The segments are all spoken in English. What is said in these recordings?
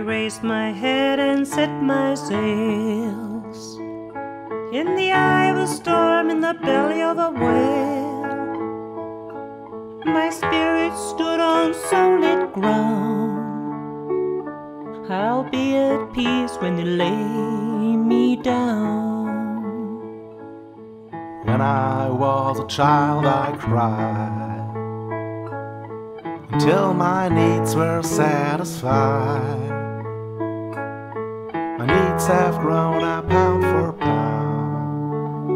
raised my head and set my sails. In the eye of a storm, in the belly of a whale, my spirit stood on solid ground. I'll be at peace when they lay me down. When I was a child, I cried until my needs were satisfied. Have grown up pound for pound.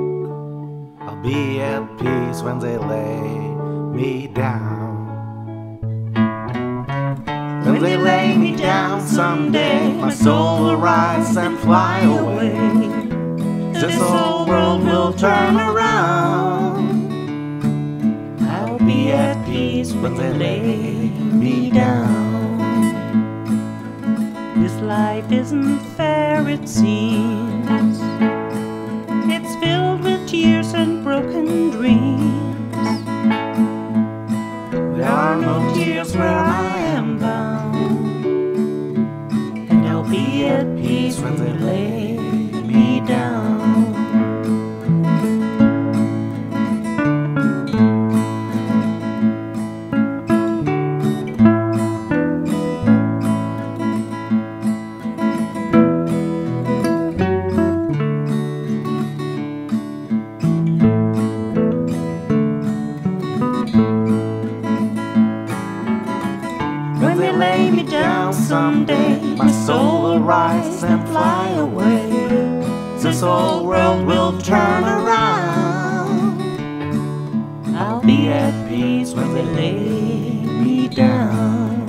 I'll be at peace when they lay me down. When they lay me down someday, my soul will rise and fly away. This whole world will turn around. I'll be at peace when they lay me down. Life isn't fair, it seems. It's filled with tears and broken dreams. There are no tears where me down someday, my soul will rise and fly away. This whole world will turn around. I'll be at peace when they lay me down.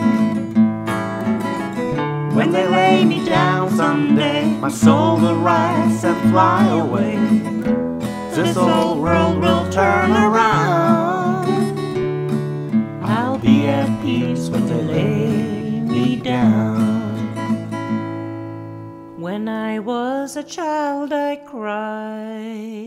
When they lay me down someday, my soul will rise and fly away. This whole world will turn around. I'll be at peace when they lay me down. When I was a child, I cried